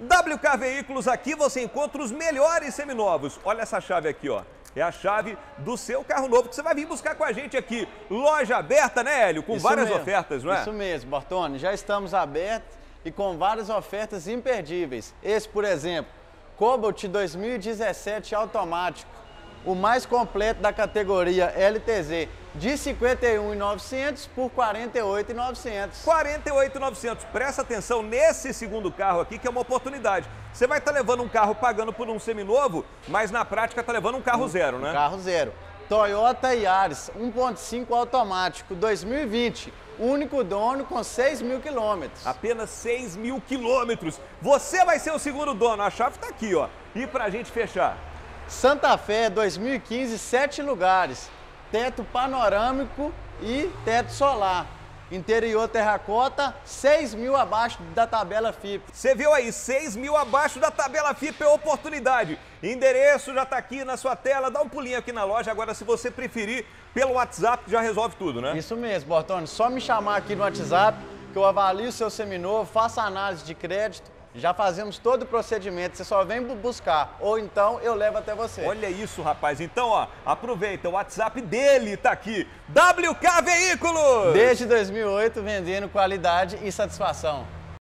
WK Veículos, aqui você encontra os melhores seminovos. Olha essa chave aqui, ó. É a chave do seu carro novo que você vai vir buscar com a gente aqui. Loja aberta, né, Hélio? Com Isso várias mesmo. ofertas, não é? Isso mesmo, Bortoni. Já estamos abertos e com várias ofertas imperdíveis. Esse, por exemplo, Cobalt 2017 automático, o mais completo da categoria LTZ, de 51.900 por 48.900. 48,900. Presta atenção nesse segundo carro aqui, que é uma oportunidade. Você vai estar levando um carro pagando por um seminovo, mas na prática está levando um carro zero, né? Carro zero. Toyota Yaris 1.5 automático 2020, único dono com 6 mil quilômetros. Apenas 6 mil quilômetros. Você vai ser o segundo dono. A chave está aqui, ó. E pra gente fechar? Santa Fé 2015, sete lugares, teto panorâmico e teto solar. Interior terracota, 6 mil abaixo da tabela FIP. Você viu aí, 6 mil abaixo da tabela FIP é oportunidade. Endereço já está aqui na sua tela, dá um pulinho aqui na loja. Agora, se você preferir, pelo WhatsApp já resolve tudo, né? Isso mesmo, Bortoni. Só me chamar aqui no WhatsApp que eu avalio o seu seminovo, faço análise de crédito, já fazemos todo o procedimento. Você só vem bu- buscar ou então eu levo até você. Olha isso, rapaz. Então, ó, aproveita, o WhatsApp dele tá aqui. WK Veículos! Desde 2008 vendendo qualidade e satisfação.